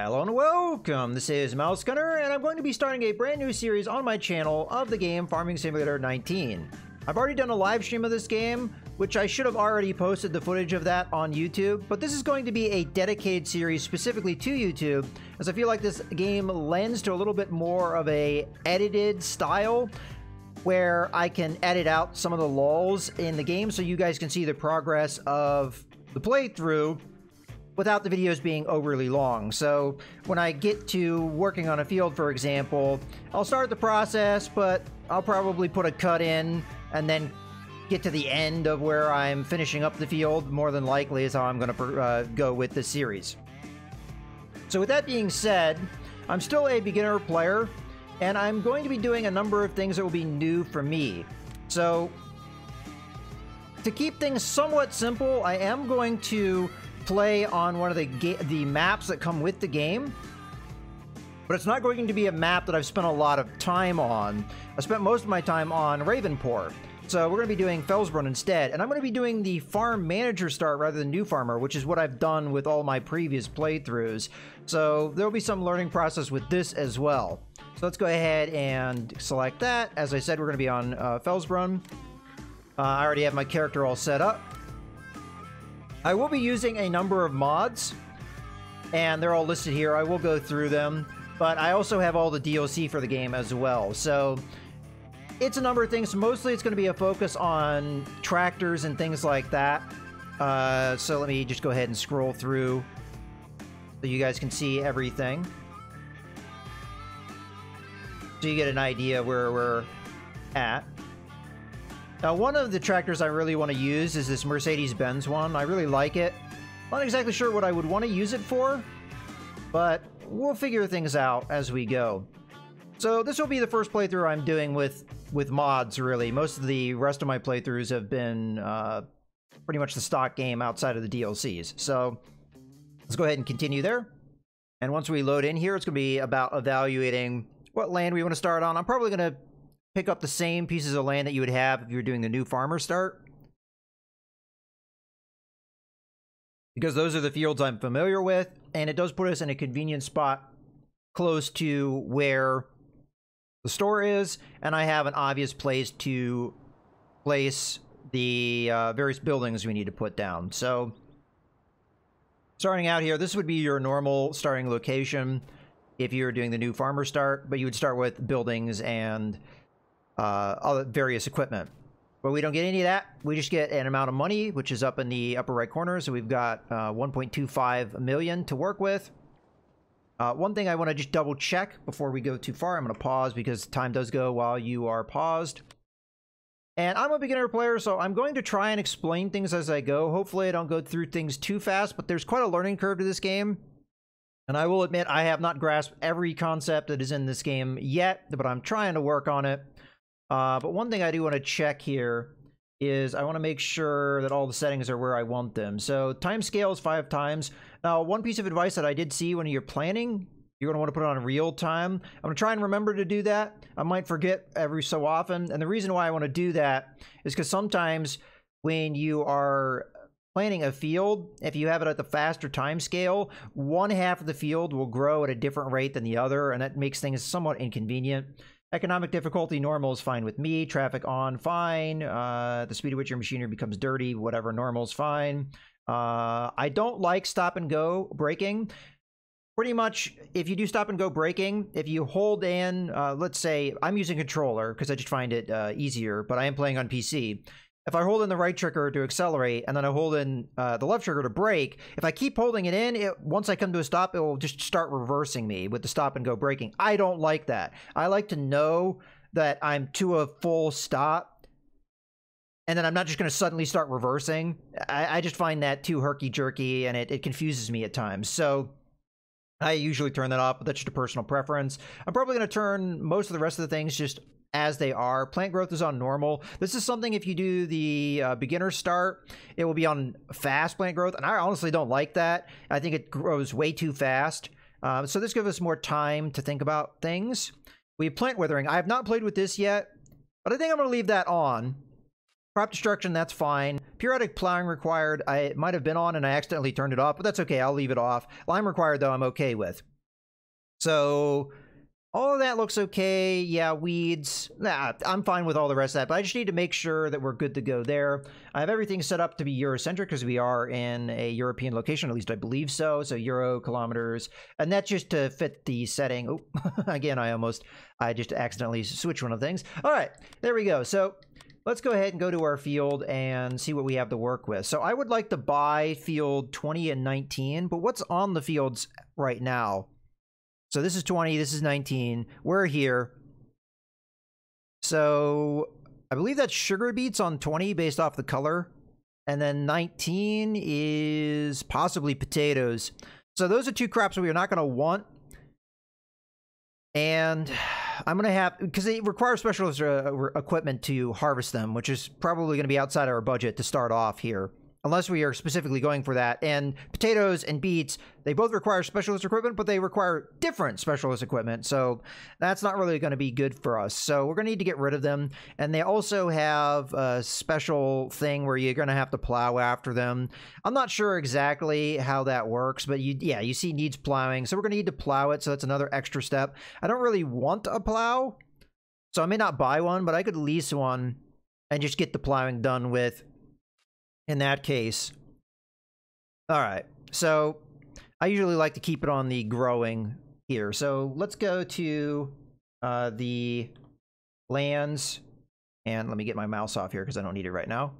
Hello and welcome, this is MouseGunner, and I'm going to be starting a brand new series on my channel of the game Farming Simulator 19. I've already done a live stream of this game, which I should have already posted the footage of that on YouTube, but this is going to be a dedicated series specifically to YouTube, as I feel like this game lends to a little bit more of a edited style, where I can edit out some of the lulls in the game so you guys can see the progress of the playthrough without the videos being overly long. So when I get to working on a field, for example, I'll start the process, but I'll probably put a cut in and then get to the end of where I'm finishing up the field, more than likely is how I'm going to uh, go with this series. So with that being said, I'm still a beginner player, and I'm going to be doing a number of things that will be new for me. So to keep things somewhat simple, I am going to play on one of the the maps that come with the game. But it's not going to be a map that I've spent a lot of time on. I spent most of my time on Ravenport. So we're going to be doing Felsbrunn instead. And I'm going to be doing the farm manager start rather than new farmer, which is what I've done with all my previous playthroughs. So there'll be some learning process with this as well. So let's go ahead and select that. As I said, we're going to be on uh. Uh, I already have my character all set up. I will be using a number of mods, and they're all listed here. I will go through them, but I also have all the DLC for the game as well. So it's a number of things. Mostly it's going to be a focus on tractors and things like that. Uh, so let me just go ahead and scroll through so you guys can see everything. So you get an idea where we're at. Now, one of the tractors I really want to use is this Mercedes-Benz one. I really like it. Not exactly sure what I would want to use it for, but we'll figure things out as we go. So this will be the first playthrough I'm doing with with mods, really. Most of the rest of my playthroughs have been uh, pretty much the stock game outside of the DLCs. So let's go ahead and continue there. And once we load in here, it's going to be about evaluating what land we want to start on. I'm probably going to pick up the same pieces of land that you would have if you were doing the new farmer start. Because those are the fields I'm familiar with, and it does put us in a convenient spot close to where the store is, and I have an obvious place to place the uh, various buildings we need to put down. So, starting out here, this would be your normal starting location if you're doing the new farmer start, but you would start with buildings and uh, various equipment. But we don't get any of that. We just get an amount of money, which is up in the upper right corner. So we've got uh, 1.25 million to work with. Uh, one thing I want to just double check before we go too far. I'm going to pause because time does go while you are paused. And I'm a beginner player, so I'm going to try and explain things as I go. Hopefully I don't go through things too fast, but there's quite a learning curve to this game. And I will admit I have not grasped every concept that is in this game yet, but I'm trying to work on it. Uh, but one thing I do want to check here is I want to make sure that all the settings are where I want them. So time scale is five times. Now, one piece of advice that I did see when you're planning, you're going to want to put it on real time. I'm going to try and remember to do that. I might forget every so often. And the reason why I want to do that is because sometimes when you are planning a field, if you have it at the faster time scale, one half of the field will grow at a different rate than the other, and that makes things somewhat inconvenient. Economic difficulty normal is fine with me. Traffic on, fine. Uh, the speed at which your machinery becomes dirty, whatever, normal is fine. Uh, I don't like stop and go braking. Pretty much, if you do stop and go braking, if you hold in, uh, let's say I'm using controller because I just find it uh, easier, but I am playing on PC if I hold in the right trigger to accelerate and then I hold in uh, the left trigger to brake, if I keep holding it in, it, once I come to a stop, it will just start reversing me with the stop and go braking. I don't like that. I like to know that I'm to a full stop and then I'm not just going to suddenly start reversing. I, I, just find that too herky jerky and it, it confuses me at times. So I usually turn that off, but that's just a personal preference. I'm probably going to turn most of the rest of the things just as they are. Plant growth is on normal. This is something if you do the uh, beginner start, it will be on fast plant growth. And I honestly don't like that. I think it grows way too fast. Um, so this gives us more time to think about things. We have plant withering. I have not played with this yet, but I think I'm going to leave that on. Crop destruction, that's fine. Periodic plowing required, I might have been on and I accidentally turned it off, but that's okay. I'll leave it off. Lime required, though, I'm okay with. So all of that looks okay. Yeah, weeds. Nah, I'm fine with all the rest of that, but I just need to make sure that we're good to go there. I have everything set up to be Eurocentric because we are in a European location, at least I believe so. So Euro, kilometers, and that's just to fit the setting. Oh, again, I almost, I just accidentally switched one of the things. All right, there we go. So let's go ahead and go to our field and see what we have to work with. So I would like to buy field 20 and 19, but what's on the fields right now? So this is 20, this is 19. We're here. So I believe that's sugar beets on 20 based off the color. And then 19 is possibly potatoes. So those are two crops we are not going to want. And I'm going to have, because they require specialist uh, equipment to harvest them, which is probably going to be outside our budget to start off here unless we are specifically going for that. And potatoes and beets, they both require specialist equipment, but they require different specialist equipment. So that's not really going to be good for us. So we're going to need to get rid of them. And they also have a special thing where you're going to have to plow after them. I'm not sure exactly how that works, but you, yeah, you see needs plowing. So we're going to need to plow it. So that's another extra step. I don't really want a plow. So I may not buy one, but I could lease one and just get the plowing done with in that case. All right, so I usually like to keep it on the growing here. So let's go to uh, the lands, and let me get my mouse off here because I don't need it right now.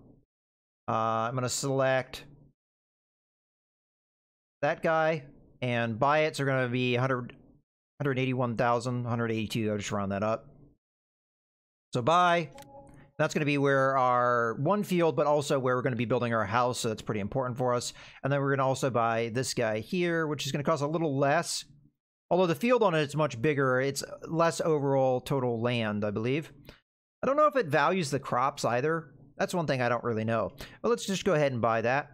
Uh, I'm going to select that guy, and buy it. So going to be 100, 181,000, 182. I'll just round that up. So buy. That's going to be where our one field, but also where we're going to be building our house. So that's pretty important for us. And then we're going to also buy this guy here, which is going to cost a little less. Although the field on it is much bigger, it's less overall total land, I believe. I don't know if it values the crops either. That's one thing I don't really know. But let's just go ahead and buy that.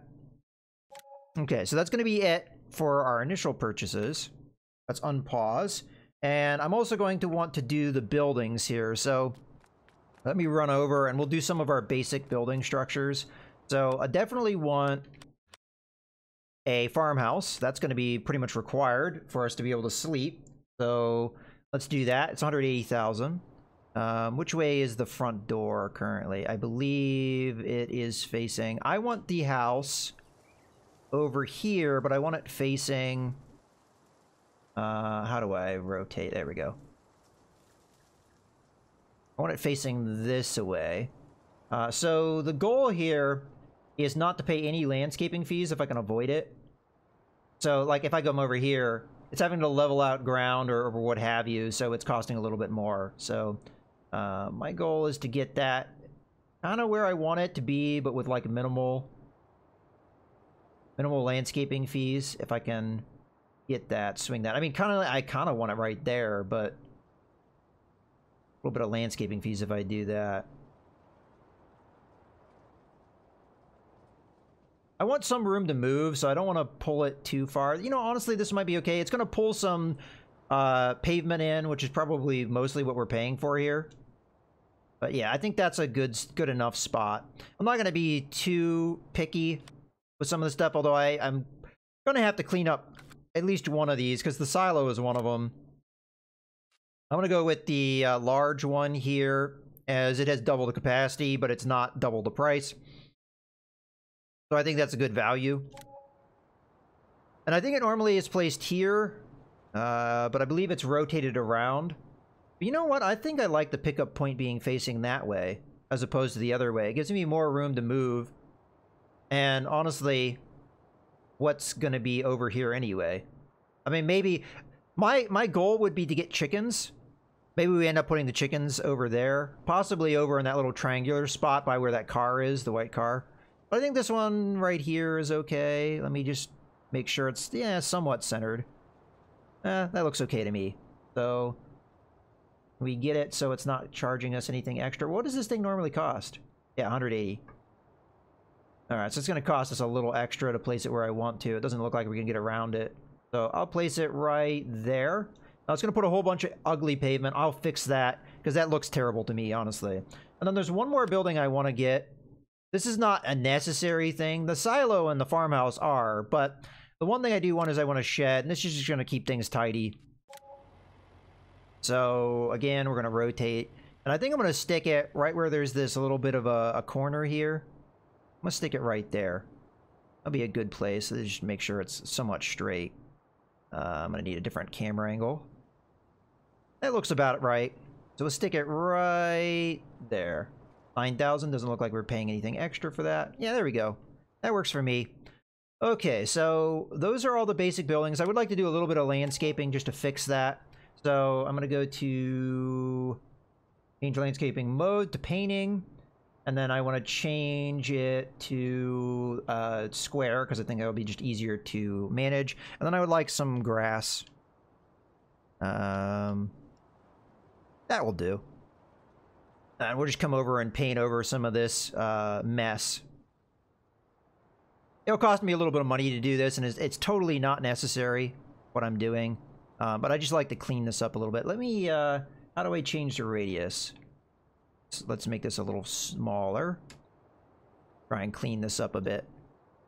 Okay, so that's going to be it for our initial purchases. Let's unpause. And I'm also going to want to do the buildings here. So let me run over and we'll do some of our basic building structures. So I definitely want a farmhouse. That's going to be pretty much required for us to be able to sleep. So let's do that. It's 180,000. Um, which way is the front door currently? I believe it is facing... I want the house over here, but I want it facing... Uh, how do I rotate? There we go. I want it facing this away. Uh, so the goal here is not to pay any landscaping fees if I can avoid it. So like if I come over here, it's having to level out ground or, or what have you, so it's costing a little bit more. So uh, my goal is to get that kind of where I want it to be, but with like minimal minimal landscaping fees if I can get that, swing that. I mean, kind of, I kind of want it right there, but little bit of landscaping fees if I do that. I want some room to move, so I don't want to pull it too far. You know, honestly, this might be okay. It's going to pull some uh, pavement in, which is probably mostly what we're paying for here. But yeah, I think that's a good good enough spot. I'm not going to be too picky with some of the stuff, although I, I'm going to have to clean up at least one of these, because the silo is one of them. I'm going to go with the uh, large one here, as it has double the capacity, but it's not double the price. So I think that's a good value. And I think it normally is placed here, uh, but I believe it's rotated around. But you know what? I think I like the pickup point being facing that way, as opposed to the other way. It gives me more room to move. And honestly, what's going to be over here anyway? I mean, maybe... My, my goal would be to get chickens Maybe we end up putting the chickens over there. Possibly over in that little triangular spot by where that car is, the white car. But I think this one right here is okay. Let me just make sure it's, yeah, somewhat centered. Eh, that looks okay to me. So, we get it so it's not charging us anything extra. What does this thing normally cost? Yeah, 180. Alright, so it's going to cost us a little extra to place it where I want to. It doesn't look like we can get around it. So I'll place it right there. I was going to put a whole bunch of ugly pavement. I'll fix that because that looks terrible to me, honestly. And then there's one more building I want to get. This is not a necessary thing. The silo and the farmhouse are, but the one thing I do want is I want to shed, and this is just going to keep things tidy. So again, we're going to rotate. And I think I'm going to stick it right where there's this little bit of a, a corner here. I'm going to stick it right there. That'll be a good place. Just make sure it's somewhat straight. Uh, I'm going to need a different camera angle. That looks about right. So we'll stick it right there. 9,000 doesn't look like we're paying anything extra for that. Yeah, there we go. That works for me. Okay, so those are all the basic buildings. I would like to do a little bit of landscaping just to fix that. So I'm going to go to change landscaping mode to painting. And then I want to change it to uh, square because I think that would be just easier to manage. And then I would like some grass. Um, that will do. And we'll just come over and paint over some of this uh, mess. It'll cost me a little bit of money to do this, and it's, it's totally not necessary what I'm doing. Uh, but I just like to clean this up a little bit. Let me, uh, how do I change the radius? Let's make this a little smaller. Try and clean this up a bit.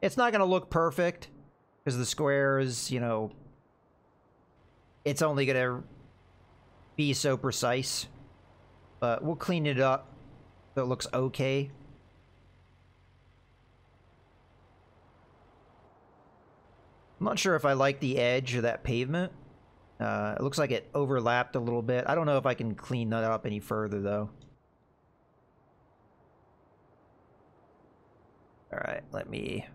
It's not going to look perfect because the square is, you know, it's only going to be so precise. But we'll clean it up so it looks okay. I'm not sure if I like the edge of that pavement. Uh, it looks like it overlapped a little bit. I don't know if I can clean that up any further, though. Alright, let me...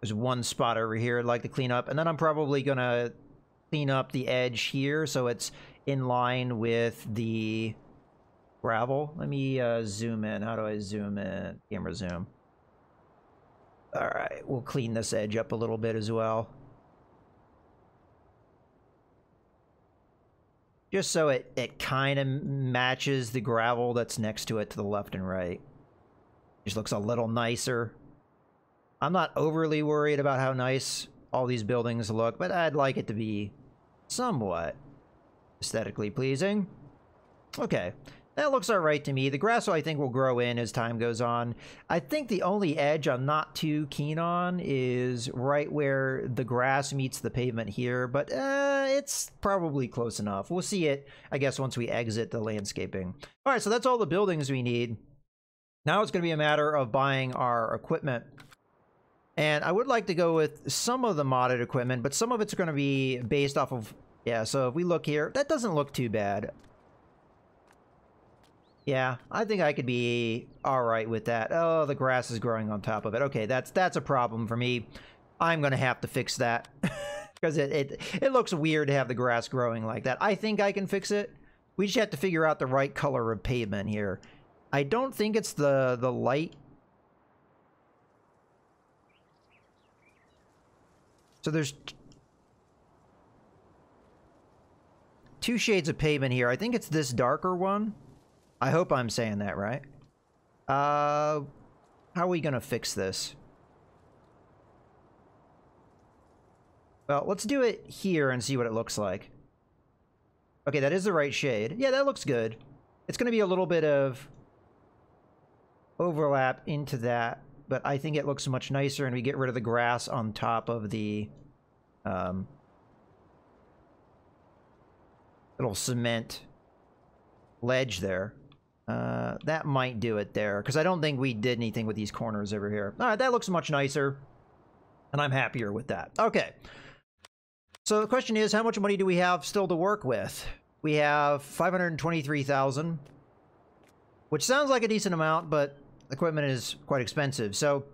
There's one spot over here I'd like to clean up. And then I'm probably to clean up the edge here so it's in line with the gravel. Let me uh, zoom in. How do I zoom in? Camera zoom. Alright, we'll clean this edge up a little bit as well. Just so it, it kind of matches the gravel that's next to it to the left and right. Just looks a little nicer. I'm not overly worried about how nice all these buildings look, but I'd like it to be somewhat aesthetically pleasing. Okay, that looks alright to me. The grass, I think, will grow in as time goes on. I think the only edge I'm not too keen on is right where the grass meets the pavement here, but uh, it's probably close enough. We'll see it, I guess, once we exit the landscaping. Alright, so that's all the buildings we need. Now it's going to be a matter of buying our equipment. And I would like to go with some of the modded equipment, but some of it's going to be based off of... Yeah, so if we look here, that doesn't look too bad. Yeah, I think I could be all right with that. Oh, the grass is growing on top of it. Okay, that's that's a problem for me. I'm going to have to fix that because it, it it looks weird to have the grass growing like that. I think I can fix it. We just have to figure out the right color of pavement here. I don't think it's the the light. So there's two shades of pavement here. I think it's this darker one. I hope I'm saying that right. Uh, how are we going to fix this? Well, let's do it here and see what it looks like. Okay, that is the right shade. Yeah, that looks good. It's going to be a little bit of overlap into that, but I think it looks much nicer and we get rid of the grass on top of the um, little cement ledge there. Uh, that might do it there, because I don't think we did anything with these corners over here. All right, that looks much nicer, and I'm happier with that. Okay. So the question is, how much money do we have still to work with? We have 523,000, which sounds like a decent amount, but equipment is quite expensive. So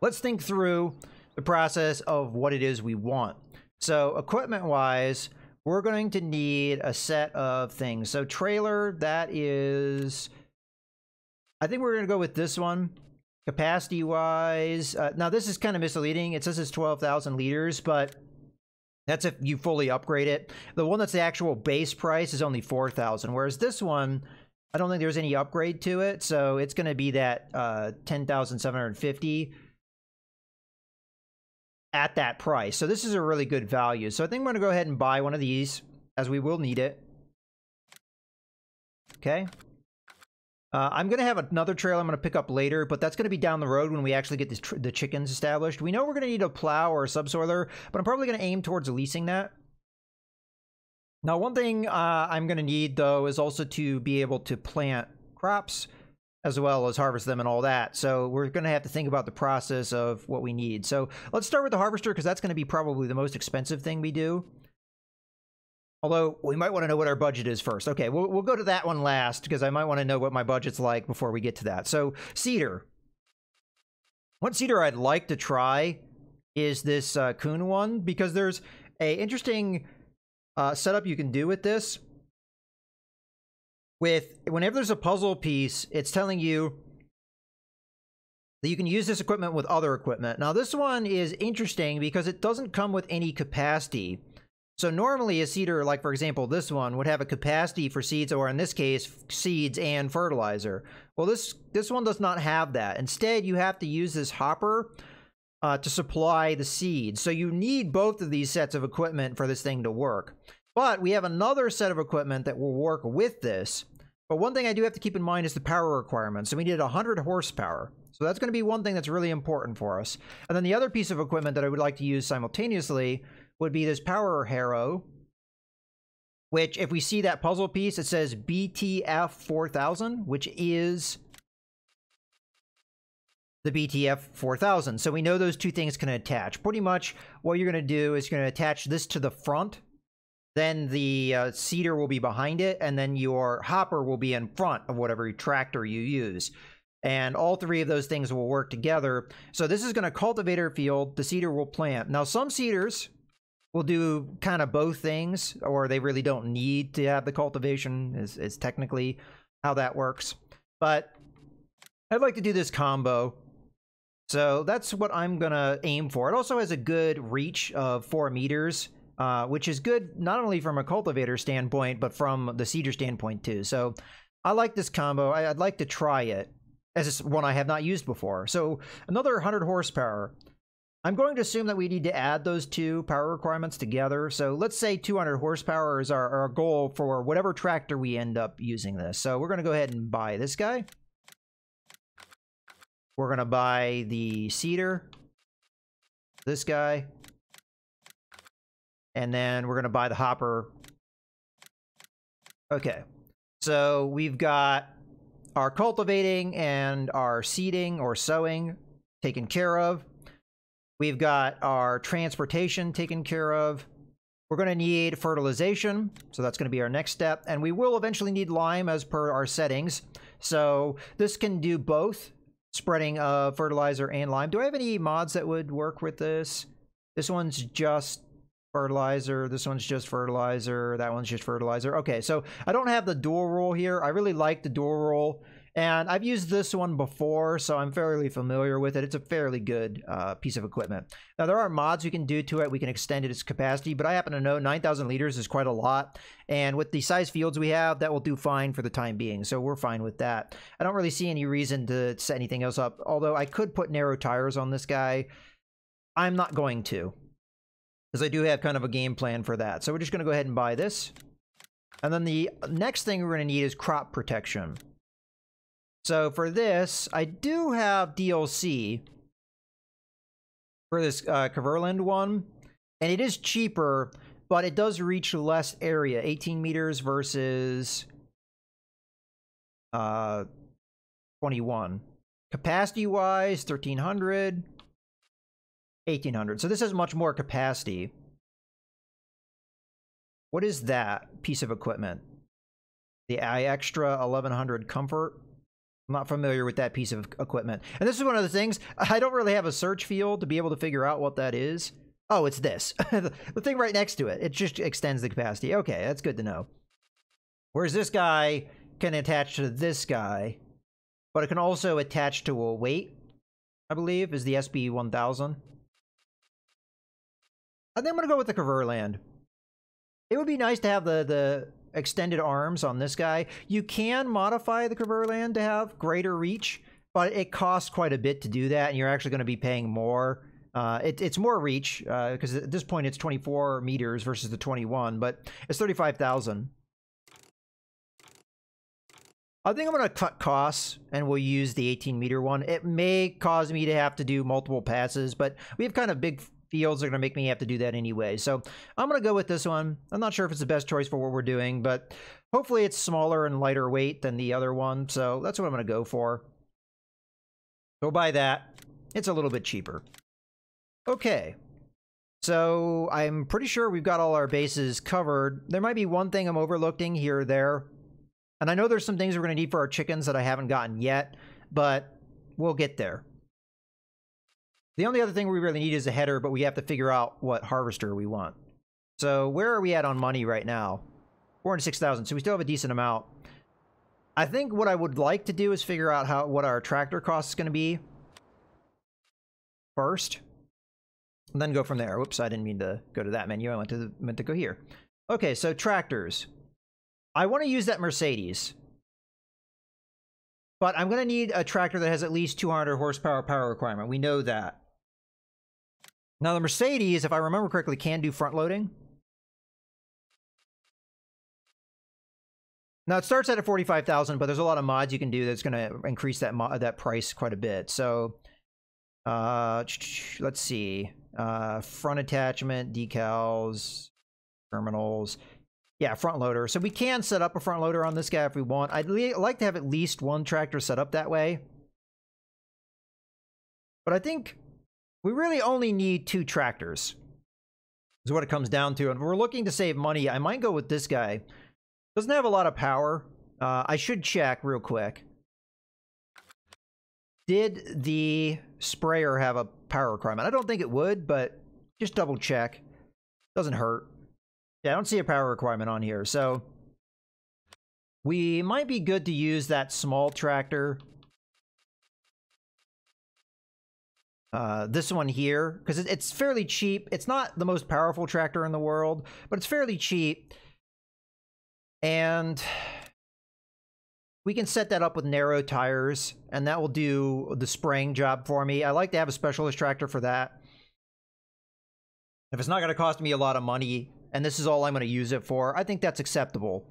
let's think through the process of what it is we want. So equipment-wise, we're going to need a set of things. So trailer, that is, I think we're going to go with this one. Capacity wise, uh, now this is kind of misleading. It says it's 12,000 liters, but that's if you fully upgrade it. The one that's the actual base price is only 4,000, whereas this one, I don't think there's any upgrade to it. So it's going to be that uh, 10,750 at that price. So this is a really good value. So I think I'm going to go ahead and buy one of these as we will need it. Okay. Uh, I'm going to have another trail I'm going to pick up later, but that's going to be down the road when we actually get the chickens established. We know we're going to need a plow or a subsoiler, but I'm probably going to aim towards leasing that. Now, one thing uh, I'm going to need, though, is also to be able to plant crops as well as harvest them and all that. So we're going to have to think about the process of what we need. So let's start with the harvester because that's going to be probably the most expensive thing we do. Although we might want to know what our budget is first. Okay, we'll, we'll go to that one last because I might want to know what my budget's like before we get to that. So seeder. One seeder I'd like to try is this uh, Kuhn one because there's a interesting uh, setup you can do with this. With whenever there's a puzzle piece, it's telling you that you can use this equipment with other equipment. Now this one is interesting because it doesn't come with any capacity. So normally a seeder, like for example this one, would have a capacity for seeds, or in this case, seeds and fertilizer. Well, this this one does not have that. Instead, you have to use this hopper uh, to supply the seeds. So you need both of these sets of equipment for this thing to work. But we have another set of equipment that will work with this. But one thing I do have to keep in mind is the power requirement. So we need 100 horsepower. So that's going to be one thing that's really important for us. And then the other piece of equipment that I would like to use simultaneously would be this power harrow, which if we see that puzzle piece, it says BTF 4000, which is the BTF 4000. So we know those two things can attach. Pretty much what you're going to do is you're going to attach this to the front, then the uh, seeder will be behind it, and then your hopper will be in front of whatever tractor you use. And all three of those things will work together. So this is going to cultivate our field. The seeder will plant. Now, some seeders will do kind of both things, or they really don't need to have the cultivation, is, is technically how that works. But I'd like to do this combo. So that's what I'm going to aim for. It also has a good reach of 4 meters, uh, which is good not only from a cultivator standpoint, but from the seeder standpoint too. So I like this combo. I, would like to try it as one I have not used before. So another 100 horsepower. I'm going to assume that we need to add those two power requirements together. So let's say 200 horsepower is our, our goal for whatever tractor we end up using this. So we're going to go ahead and buy this guy. We're going to buy the seeder, this guy, and then we're going to buy the hopper. Okay, so we've got our cultivating and our seeding or sowing taken care of. We've got our transportation taken care of. We're going to need fertilization, so that's going to be our next step. And we will eventually need lime as per our settings. So this can do both, spreading of fertilizer and lime. Do I have any mods that would work with this? This one's just fertilizer. This one's just fertilizer. That one's just fertilizer. Okay, so I don't have the dual roll here. I really like the dual roll. And I've used this one before, so I'm fairly familiar with it. It's a fairly good uh, piece of equipment. Now, there are mods we can do to it. We can extend its capacity, but I happen to know 9,000 liters is quite a lot. And with the size fields we have, that will do fine for the time being, so we're fine with that. I don't really see any reason to set anything else up, although I could put narrow tires on this guy. I'm not going to, because I do have kind of a game plan for that. So we're just going to go ahead and buy this. And then the next thing we're going to need is crop protection. So for this, I do have DLC for this uh, Kverland one, and it is cheaper, but it does reach less area, 18 meters versus uh, 21. Capacity-wise, 1,300, 1,800. So this has much more capacity. What is that piece of equipment? The iExtra 1100 Comfort? I'm not familiar with that piece of equipment. And this is one of the things, I don't really have a search field to be able to figure out what that is. Oh, it's this. the thing right next to it. It just extends the capacity. Okay, that's good to know. Whereas this guy can attach to this guy, but it can also attach to a weight, I believe, is the SB-1000. I think I'm going to go with the Kverland. It would be nice to have the, the extended arms on this guy. You can modify the Kverland to have greater reach, but it costs quite a bit to do that, and you're actually going to be paying more. Uh, it, it's more reach because uh, at this point it's 24 meters versus the 21, but it's 35,000. I think I'm going to cut costs and we'll use the 18 meter one. It may cause me to have to do multiple passes, but we have kind of big fields are going to make me have to do that anyway. So I'm going to go with this one. I'm not sure if it's the best choice for what we're doing, but hopefully it's smaller and lighter weight than the other one. So that's what I'm going to go for. Go buy that. It's a little bit cheaper. Okay. So I'm pretty sure we've got all our bases covered. There might be one thing I'm overlooking here or there. And I know there's some things we're going to need for our chickens that I haven't gotten yet, but we'll get there. The only other thing we really need is a header, but we have to figure out what harvester we want. So where are we at on money right now? 406,000, so we still have a decent amount. I think what I would like to do is figure out how what our tractor cost is going to be first. And then go from there. Whoops, I didn't mean to go to that menu. I went to the, meant to go here. Okay, so tractors. I want to use that Mercedes. But I'm going to need a tractor that has at least 200 horsepower power requirement. We know that. Now the Mercedes, if I remember correctly, can do front loading. Now it starts at a 45,000, but there's a lot of mods you can do that's going to increase that that price quite a bit. So uh, let's see. Uh, front attachment, decals, terminals. Yeah, front loader. So we can set up a front loader on this guy if we want. I'd like to have at least one tractor set up that way. But I think we really only need two tractors. Is what it comes down to. And if we're looking to save money, I might go with this guy. Doesn't have a lot of power. Uh, I should check real quick. Did the sprayer have a power requirement? I don't think it would, but just double check. Doesn't hurt. Yeah, I don't see a power requirement on here, so we might be good to use that small tractor. Uh, this one here, because it's fairly cheap. It's not the most powerful tractor in the world, but it's fairly cheap. And we can set that up with narrow tires, and that will do the spraying job for me. I like to have a specialist tractor for that. If it's not going to cost me a lot of money, and this is all I'm going to use it for, I think that's acceptable.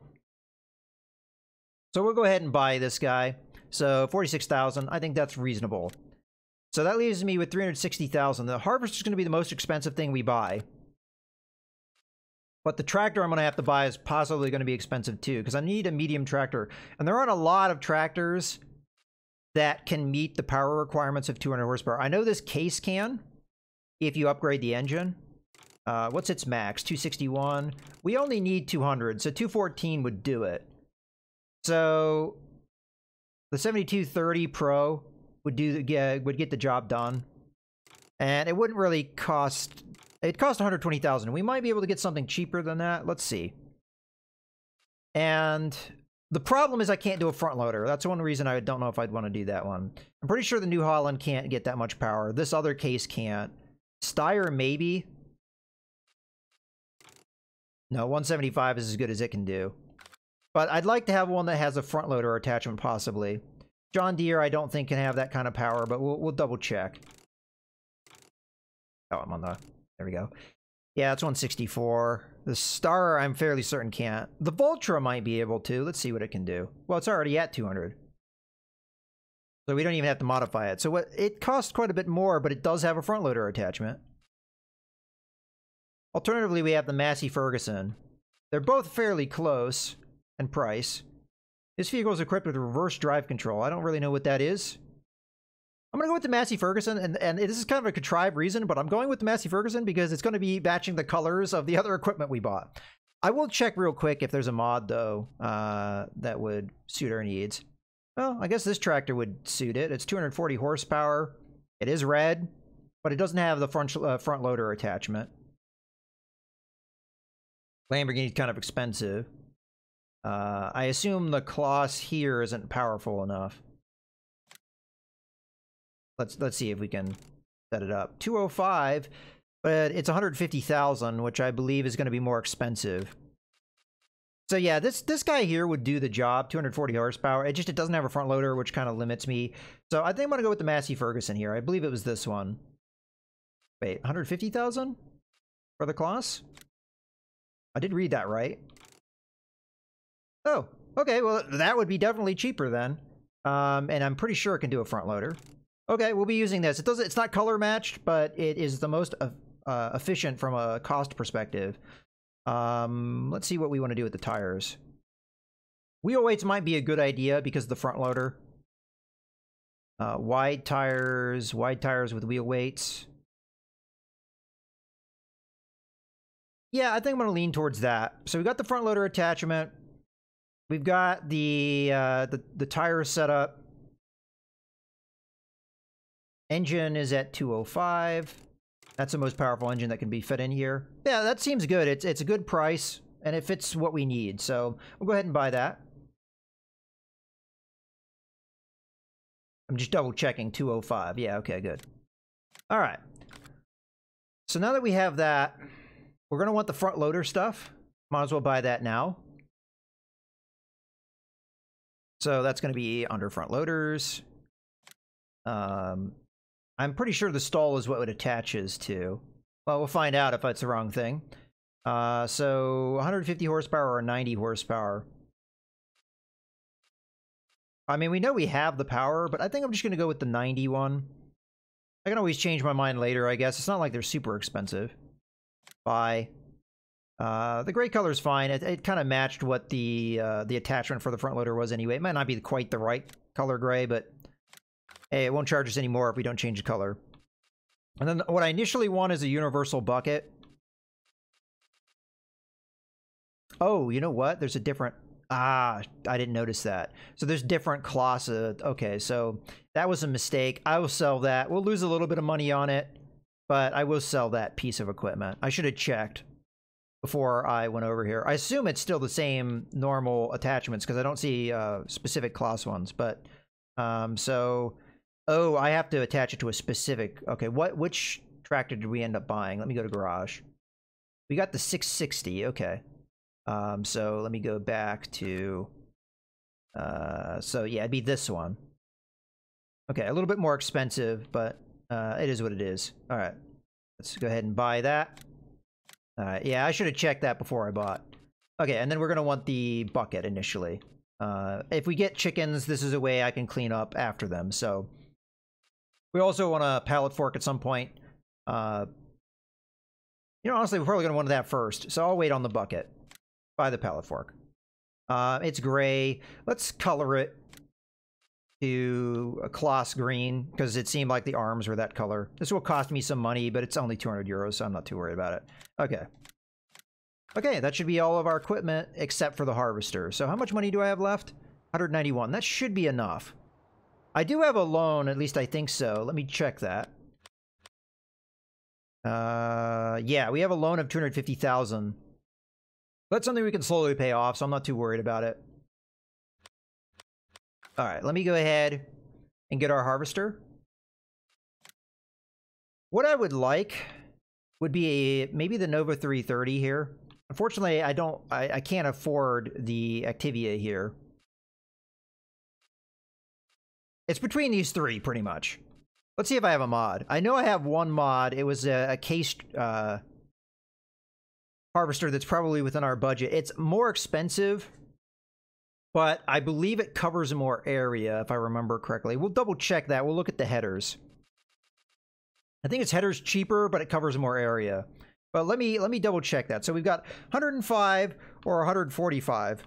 So we'll go ahead and buy this guy. So 46,000, I think that's reasonable. So that leaves me with 360,000. The harvester is going to be the most expensive thing we buy. But the tractor I'm going to have to buy is possibly going to be expensive too, because I need a medium tractor. And there aren't a lot of tractors that can meet the power requirements of 200 horsepower. I know this case can, if you upgrade the engine. Uh, what's its max? 261. We only need 200, so 214 would do it. So the 7230 Pro would do the, would get the job done, and it wouldn't really cost it cost 120,000. We might be able to get something cheaper than that. Let's see. And the problem is I can't do a front loader. That's one reason I don't know if I'd want to do that one. I'm pretty sure the New Holland can't get that much power. This other case can't. Steyr maybe. No, 175 is as good as it can do. But I'd like to have one that has a front loader attachment possibly. John Deere I don't think can have that kind of power, but we'll, we'll double check. Oh, I'm on the there we go. Yeah, it's 164. The Star, I'm fairly certain can't. The Valtra might be able to. Let's see what it can do. Well, it's already at 200. So we don't even have to modify it. So what it costs quite a bit more, but it does have a front loader attachment. Alternatively, we have the Massey Ferguson. They're both fairly close in price. This vehicle is equipped with reverse drive control. I don't really know what that is. I'm going to go with the Massey Ferguson, and, and this is kind of a contrived reason, but I'm going with the Massey Ferguson because it's going to be matching the colors of the other equipment we bought. I will check real quick if there's a mod, though, uh, that would suit our needs. Well, I guess this tractor would suit it. It's 240 horsepower. It is red, but it doesn't have the front, uh, front loader attachment. Lamborghini's kind of expensive. Uh, I assume the Claas here isn't powerful enough. Let's let's see if we can set it up. 205, but it's 150,000, which I believe is going to be more expensive. So yeah, this this guy here would do the job, 240 horsepower. It just it doesn't have a front loader, which kind of limits me. So I think I'm going to go with the Massey Ferguson here. I believe it was this one. Wait, 150,000 for the Claas? I did read that right. Oh, Okay, well, that would be definitely cheaper then. Um, and I'm pretty sure it can do a front loader. Okay, we'll be using this. It does It's not color matched, but it is the most uh, uh, efficient from a cost perspective. Um, let's see what we want to do with the tires. Wheel weights might be a good idea because of the front loader. Uh, wide tires, wide tires with wheel weights. Yeah, I think I'm going to lean towards that. So we got the front loader attachment. We've got the uh, the the tire setup. Engine is at 205. That's the most powerful engine that can be fit in here. Yeah, that seems good. It's it's a good price and it fits what we need. So we'll go ahead and buy that. I'm just double checking 205. Yeah, okay, good. All right. So now that we have that, we're going to want the front loader stuff. Might as well buy that now. So that's going to be under front loaders. Um, I'm pretty sure the Stoll is what it attaches to. Well, we'll find out if that's the wrong thing. Uh, so 150 horsepower or 90 horsepower. I mean, we know we have the power, but I think I'm just going to go with the 90 one. I can always change my mind later, I guess. It's not like they're super expensive. Buy. Uh, the gray color is fine. It, it kind of matched what the uh, the attachment for the front loader was anyway. It might not be quite the right color gray, but hey, it won't charge us anymore if we don't change the color. And then what I initially want is a universal bucket. Oh, you know what? There's a different... Ah, I didn't notice that. So there's different classes. Okay, so that was a mistake. I will sell that. We'll lose a little bit of money on it, but I will sell that piece of equipment. I should have checked before I went over here. I assume it's still the same normal attachments because I don't see uh, specific class ones. But um, so, oh, I have to attach it to a specific. Okay, what which tractor did we end up buying? Let me go to garage. We got the 660. Okay. Um, so let me go back to. Uh, so yeah, it'd be this one. Okay, a little bit more expensive, but uh, it is what it is. All right, let's go ahead and buy that. Uh, yeah, I should have checked that before I bought. Okay, and then we're going to want the bucket initially. Uh, if we get chickens, this is a way I can clean up after them. So we also want a pallet fork at some point. Uh, you know, honestly, we're probably going to want that first. So I'll wait on the bucket. Buy the pallet fork. Uh, it's gray. Let's color it to a Claas green because it seemed like the arms were that color. This will cost me some money, but it's only 200 euros, so I'm not too worried about it. Okay. Okay, that should be all of our equipment except for the harvester. So how much money do I have left? 191. That should be enough. I do have a loan, at least I think so. Let me check that. Uh, yeah, we have a loan of 250,000. That's something we can slowly pay off, so I'm not too worried about it. All right, let me go ahead and get our harvester. What I would like would be a, maybe the Nova 330 here. Unfortunately, I don't, I, I can't afford the Activia here. It's between these three, pretty much. Let's see if I have a mod. I know I have one mod. It was a, a case uh, harvester that's probably within our budget. It's more expensive but I believe it covers more area, if I remember correctly. We'll double check that. We'll look at the headers. I think its headers cheaper, but it covers more area. But let me let me double check that. So we've got 105 or 145.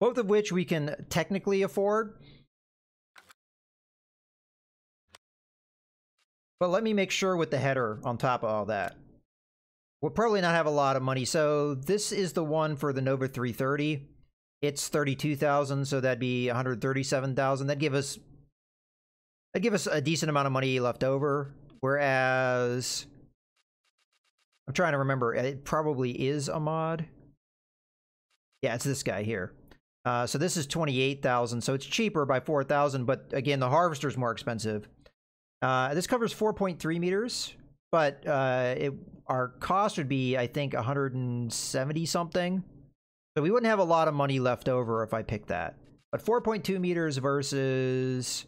Both of which we can technically afford. But let me make sure with the header on top of all that. We'll probably not have a lot of money. So this is the one for the Nova 330. It's 32,000, so that'd be 137,000. That'd give us that'd give us a decent amount of money left over. Whereas I'm trying to remember, it probably is a mod. Yeah, it's this guy here. Uh, so this is 28,000, so it's cheaper by 4,000, but again, the harvester is more expensive. Uh, this covers 4.3 meters, but uh, it our cost would be, I think, 170 something. So we wouldn't have a lot of money left over if I picked that. But 4.2 meters versus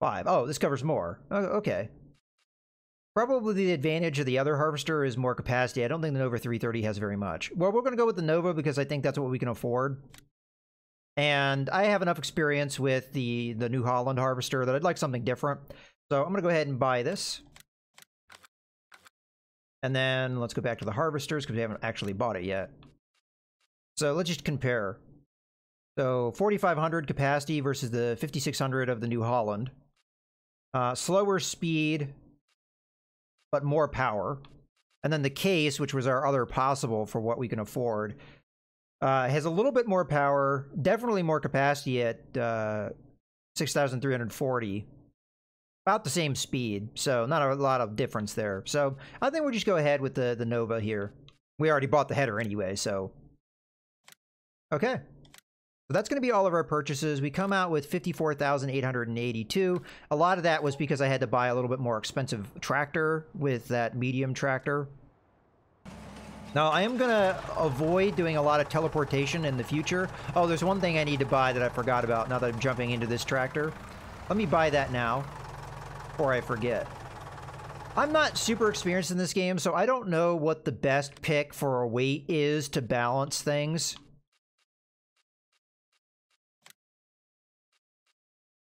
5. Oh, this covers more. Oh, okay. Probably the advantage of the other harvester is more capacity. I don't think the Nova 330 has very much. Well, we're going to go with the Nova because I think that's what we can afford. And I have enough experience with the, the New Holland harvester that I'd like something different. So I'm going to go ahead and buy this. And then let's go back to the harvesters because we haven't actually bought it yet. So let's just compare. So 4,500 capacity versus the 5,600 of the New Holland. Uh, slower speed, but more power. And then the case, which was our other possible for what we can afford, uh, has a little bit more power, definitely more capacity at uh, 6,340. About the same speed, so not a lot of difference there. So I think we'll just go ahead with the, the Nova here. We already bought the header anyway, so... Okay. So that's going to be all of our purchases. We come out with 54,882. A lot of that was because I had to buy a little bit more expensive tractor with that medium tractor. Now, I am going to avoid doing a lot of teleportation in the future. Oh, there's one thing I need to buy that I forgot about now that I'm jumping into this tractor. Let me buy that now, before I forget. I'm not super experienced in this game, so I don't know what the best pick for a weight is to balance things.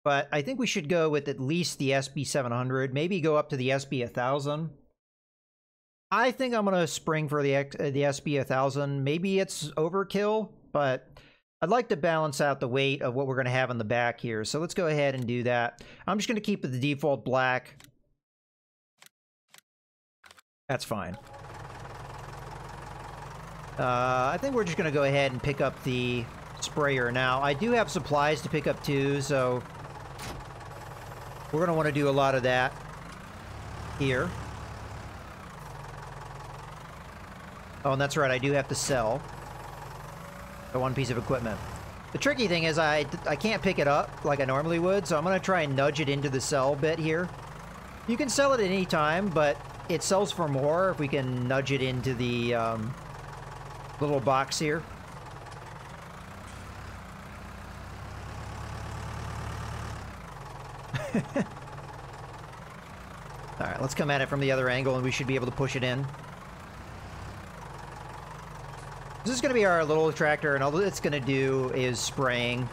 But I think we should go with at least the SB700, maybe go up to the SB1000. I think I'm going to spring for the, uh, the SB1000. Maybe it's overkill, but I'd like to balance out the weight of what we're going to have on the back here. So let's go ahead and do that. I'm just going to keep it the default black. That's fine. Uh, I think we're just going to go ahead and pick up the sprayer now. I do have supplies to pick up too, so we're going to want to do a lot of that here. Oh, and that's right, I do have to sell one piece of equipment. The tricky thing is I, I can't pick it up like I normally would, so I'm going to try and nudge it into the sell bit here. You can sell it at any time, but it sells for more if we can nudge it into the um, little box here. Alright, let's come at it from the other angle and we should be able to push it in. This is going to be our little tractor and all it's going to do is spraying.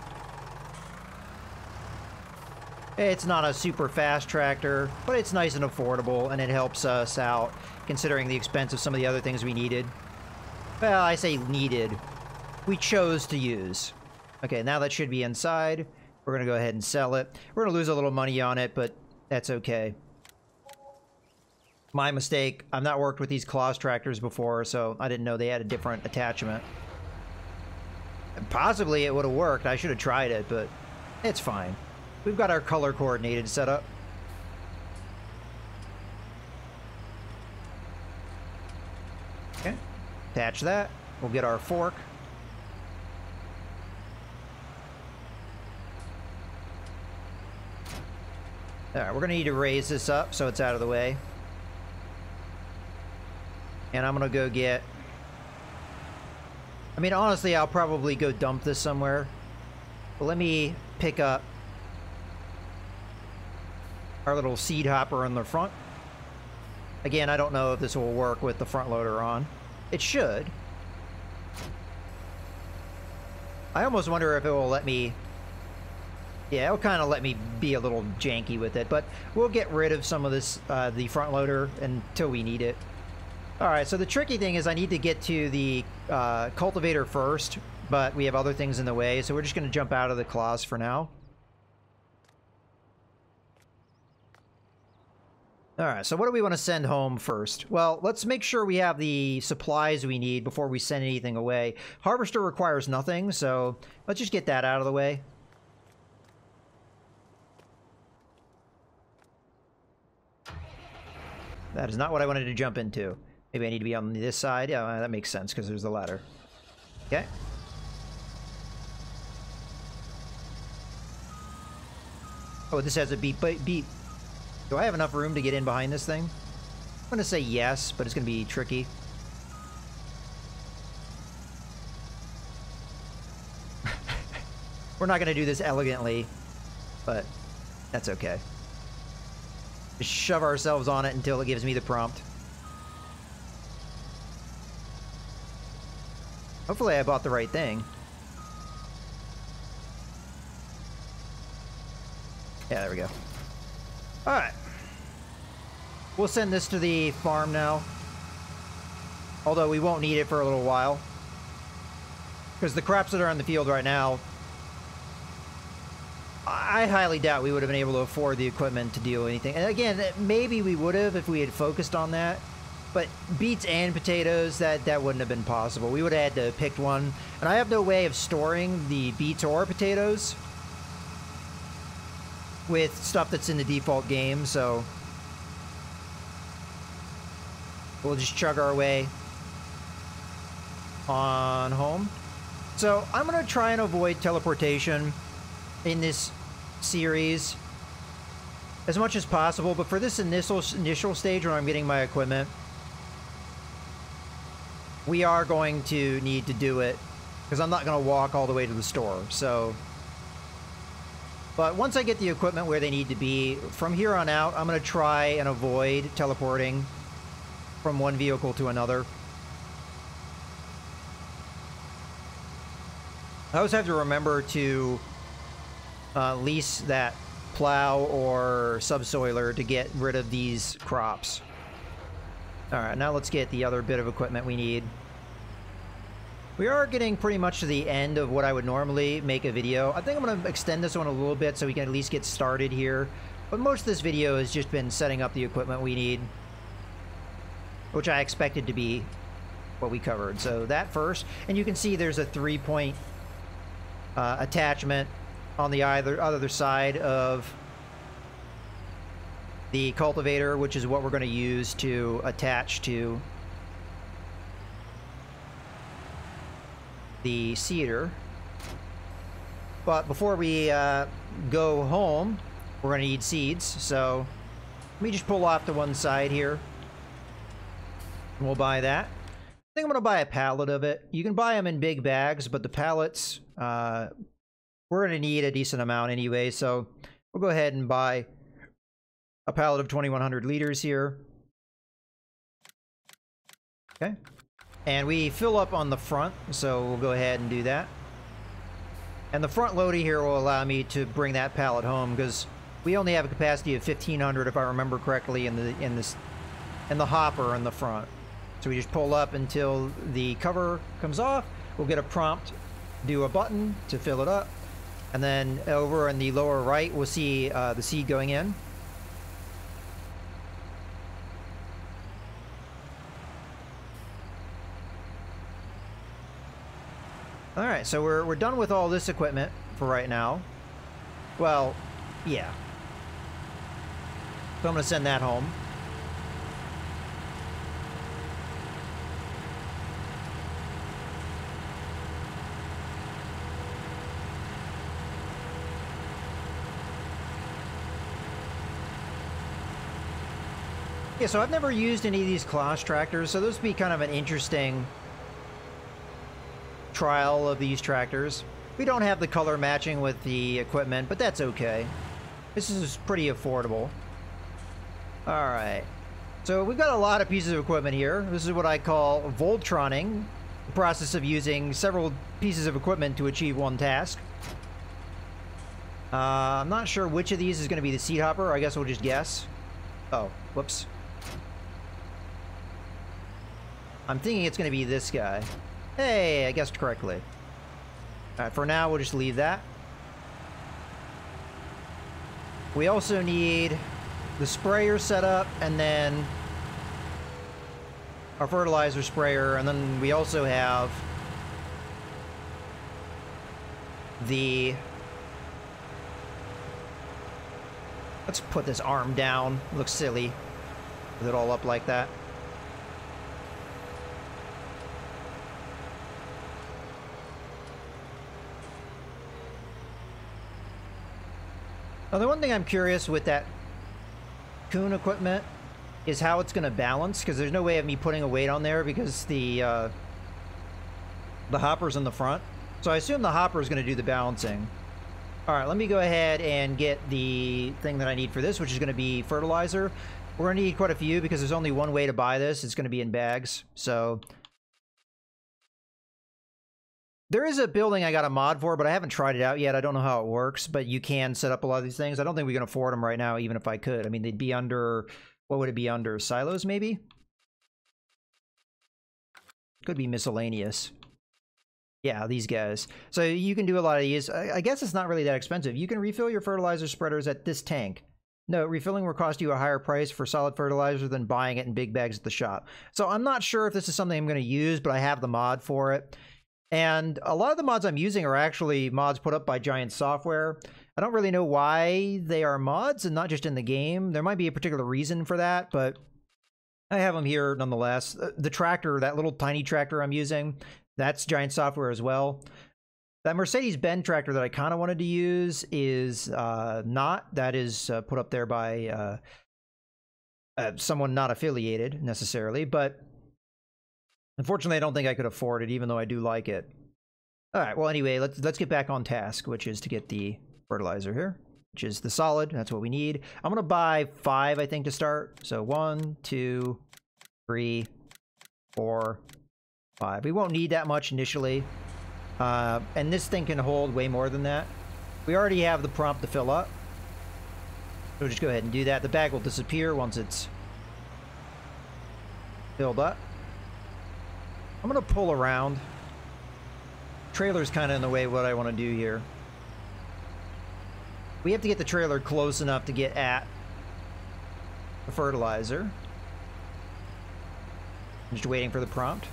It's not a super fast tractor, but it's nice and affordable and it helps us out considering the expense of some of the other things we needed. Well, I say needed. We chose to use. Okay, now that should be inside. We're going to go ahead and sell it. We're going to lose a little money on it, but that's okay. My mistake. I've not worked with these Claas tractors before, so I didn't know they had a different attachment. Possibly it would have worked. I should have tried it, but it's fine. We've got our color coordinated set up. Okay. Attach that. We'll get our fork. Alright, we're going to need to raise this up so it's out of the way. And I'm to go get... I mean, honestly, I'll probably go dump this somewhere. But let me pick up our little seed hopper in the front. Again, I don't know if this will work with the front loader on. It should. I almost wonder if it will let me yeah, it'll kind of let me be a little janky with it, but we'll get rid of some of this, uh, the front loader until we need it. All right, so the tricky thing is I need to get to the uh, cultivator first, but we have other things in the way, so we're just going to jump out of the Claas for now. All right, so what do we want to send home first? Well, let's make sure we have the supplies we need before we send anything away. Harvester requires nothing, so let's just get that out of the way. That is not what I wanted to jump into. Maybe I need to be on this side. Yeah, that makes sense because there's the ladder. Okay. Oh, this has a beep beep. Do I have enough room to get in behind this thing? I'm going to say yes, but it's going to be tricky. We're not going to do this elegantly, but that's okay. Just shove ourselves on it until it gives me the prompt. Hopefully I bought the right thing. Yeah, there we go. Alright. We'll send this to the farm now. Although we won't need it for a little while. Because the crops that are on the field right now, I highly doubt we would have been able to afford the equipment to do anything. And again, maybe we would have if we had focused on that. But beets and potatoes, that, that wouldn't have been possible. We would have had to pick one. And I have no way of storing the beets or potatoes with stuff that's in the default game, so we'll just chug our way on home. So I'm going to try and avoid teleportation in this series as much as possible, but for this initial initial stage where I'm getting my equipment, we are going to need to do it because I'm not going to walk all the way to the store. So but once I get the equipment where they need to be, from here on out, I'm going to try and avoid teleporting from one vehicle to another. I always have to remember to uh, lease that plow or subsoiler to get rid of these crops. Alright, now let's get the other bit of equipment we need. We are getting pretty much to the end of what I would normally make a video. I think I'm going to extend this one a little bit so we can at least get started here. But most of this video has just been setting up the equipment we need. Which I expected to be what we covered. So that first. And you can see there's a three-point uh, attachment on the either other side of the cultivator, which is what we're going to use to attach to the seeder. But before we uh, go home, we're going to need seeds. So let me just pull off to one side here. We'll buy that. I think I'm going to buy a pallet of it. You can buy them in big bags, but the pallets, uh, we're going to need a decent amount anyway. So we'll go ahead and buy a pallet of 2100 liters here. Okay. And we fill up on the front, so we'll go ahead and do that. And the front loader here will allow me to bring that pallet home because we only have a capacity of 1500 if I remember correctly in the in this in the hopper in the front. So we just pull up until the cover comes off. We'll get a prompt, do a button to fill it up. And then over in the lower right, we'll see uh, the seed going in. So we're, we're done with all this equipment for right now. Well, yeah. So I'm going to send that home. Yeah, so I've never used any of these Claas tractors, so this would be kind of an interesting trial of these tractors. We don't have the color matching with the equipment, but that's okay. This is pretty affordable. Alright. So we've got a lot of pieces of equipment here. This is what I call Voltroning, the process of using several pieces of equipment to achieve one task. Uh, I'm not sure which of these is going to be the seed hopper. I guess we'll just guess. Oh, whoops. I'm thinking it's going to be this guy. Hey, I guessed correctly. Alright, for now, we'll just leave that. We also need the sprayer set up, and then our fertilizer sprayer, and then we also have the... Let's put this arm down. Looks silly with it all up like that. Now, the one thing I'm curious with that Kuhn equipment is how it's going to balance, because there's no way of me putting a weight on there because the uh, the hopper's in the front. So I assume the hopper is going to do the balancing. All right, let me go ahead and get the thing that I need for this, which is going to be fertilizer. We're going to need quite a few because there's only one way to buy this. It's going to be in bags. So there is a building I got a mod for, but I haven't tried it out yet. I don't know how it works, but you can set up a lot of these things. I don't think we can afford them right now, even if I could. I mean, they'd be under, what would it be under? Silos, maybe? Could be miscellaneous. Yeah, these guys. So you can do a lot of these. I guess it's not really that expensive. You can refill your fertilizer spreaders at this tank. No, refilling will cost you a higher price for solid fertilizer than buying it in big bags at the shop. So I'm not sure if this is something I'm going to use, but I have the mod for it. And a lot of the mods I'm using are actually mods put up by Giants Software. I don't really know why they are mods and not just in the game. There might be a particular reason for that, but I have them here nonetheless. Uh, the tractor, that little tiny tractor I'm using, that's Giants Software as well. That Mercedes-Benz tractor that I kind of wanted to use is uh, not. That is uh, put up there by uh, uh, someone not affiliated necessarily, but unfortunately, I don't think I could afford it, even though I do like it. All right. Well, anyway, let's let's get back on task, which is to get the fertilizer here, which is the solid. That's what we need. I'm gonna buy five, I think, to start. So one, two, three, four, five. We won't need that much initially. Uh, and this thing can hold way more than that. We already have the prompt to fill up. So just go ahead and do that. The bag will disappear once it's filled up. I'm to pull around. Trailer's kind of in the way what I want to do here. We have to get the trailer close enough to get at the fertilizer. I'm just waiting for the prompt.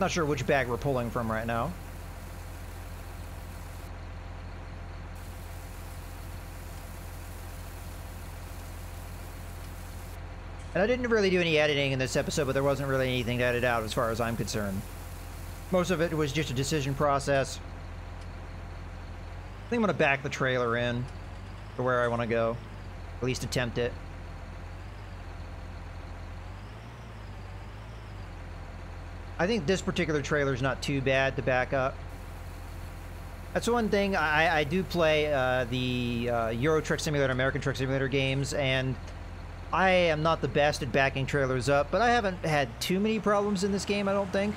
Not sure which bag we're pulling from right now. And I didn't really do any editing in this episode, but there wasn't really anything to edit out as far as I'm concerned. Most of it was just a decision process. I think I'm going to back the trailer in to where I want to go. At least attempt it. I think this particular trailer is not too bad to back up. That's one thing. I, I do play uh, the uh, Euro Truck Simulator, American Truck Simulator games, and I am not the best at backing trailers up, but I haven't had too many problems in this game, I don't think.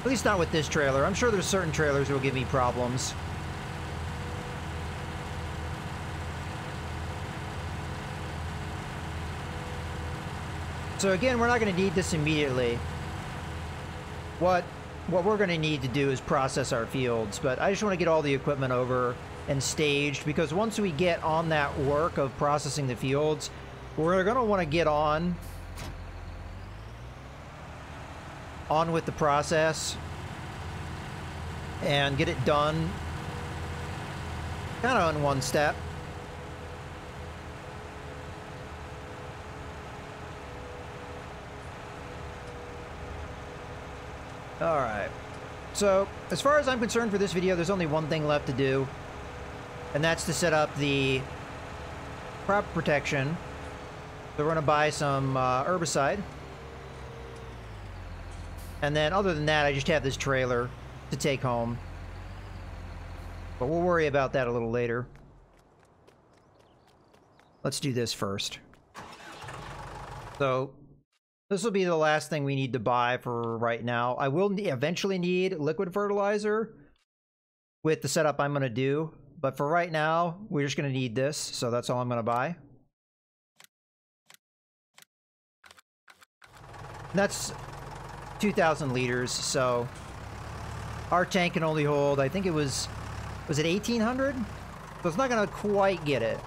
At least not with this trailer. I'm sure there's certain trailers that will give me problems. So again, we're not going to need this immediately. What what we're going to need to do is process our fields, but I just want to get all the equipment over and staged because once we get on that work of processing the fields, we're going to want to get on on with the process and get it done kind of in one step. Alright. So, as far as I'm concerned for this video, there's only one thing left to do. And that's to set up the crop protection. So we're going to buy some uh, herbicide. And then other than that, I just have this trailer to take home. But we'll worry about that a little later. Let's do this first. So, this will be the last thing we need to buy for right now. I will eventually need liquid fertilizer with the setup I'm going to do. But for right now, we're just going to need this. So that's all I'm going to buy. That's 2,000 liters. So our tank can only hold, I think it was, was it 1,800? So it's not going to quite get it.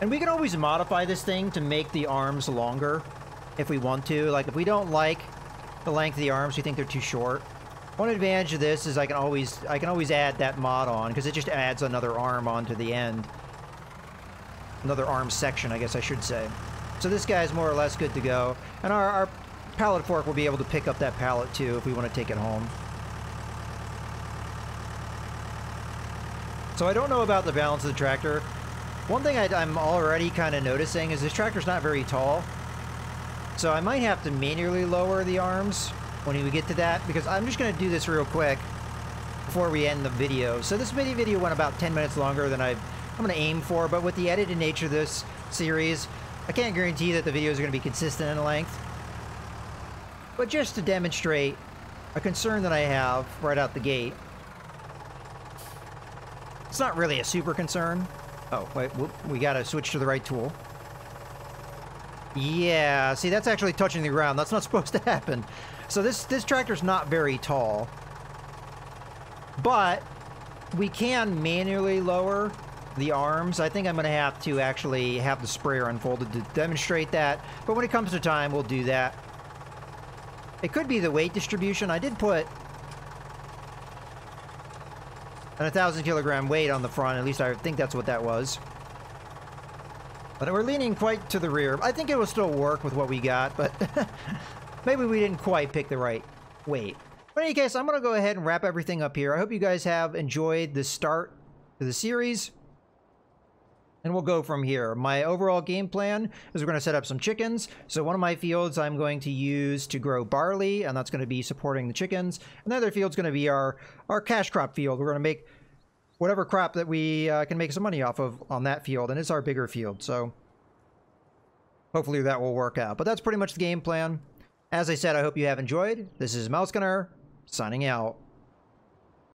And we can always modify this thing to make the arms longer if we want to. Like, if we don't like the length of the arms, we think they're too short. One advantage of this is I can always I can always add that mod on because it just adds another arm onto the end. Another arm section, I guess I should say. So this guy is more or less good to go. And our, our pallet fork will be able to pick up that pallet too if we want to take it home. So I don't know about the balance of the tractor. One thing I, I'm already kind of noticing is this tractor's not very tall. So I might have to manually lower the arms when we get to that because I'm just going to do this real quick before we end the video. So this mini video went about 10 minutes longer than I, I'm going to aim for, but with the edited nature of this series, I can't guarantee that the videos are going to be consistent in length. But just to demonstrate a concern that I have right out the gate. It's not really a super concern. Oh, wait, whoop, we gotta switch to the right tool. Yeah, see, that's actually touching the ground. That's not supposed to happen. So this, this tractor's not very tall. But we can manually lower the arms. I think I'm going to have to actually have the sprayer unfolded to demonstrate that. But when it comes to time, we'll do that. It could be the weight distribution. I did put and a thousand kilogram weight on the front. At least I think that's what that was. But we're leaning quite to the rear. I think it will still work with what we got, but maybe we didn't quite pick the right weight. But in any case, I'm going to go ahead and wrap everything up here. I hope you guys have enjoyed the start to the series. And we'll go from here. My overall game plan is we're going to set up some chickens. So one of my fields I'm going to use to grow barley, and that's going to be supporting the chickens. And the other field's going to be our, our cash crop field. We're going to make whatever crop that we uh, can make some money off of on that field. And it's our bigger field, so hopefully that will work out. But that's pretty much the game plan. As I said, I hope you have enjoyed. This is MouseGunner, signing out.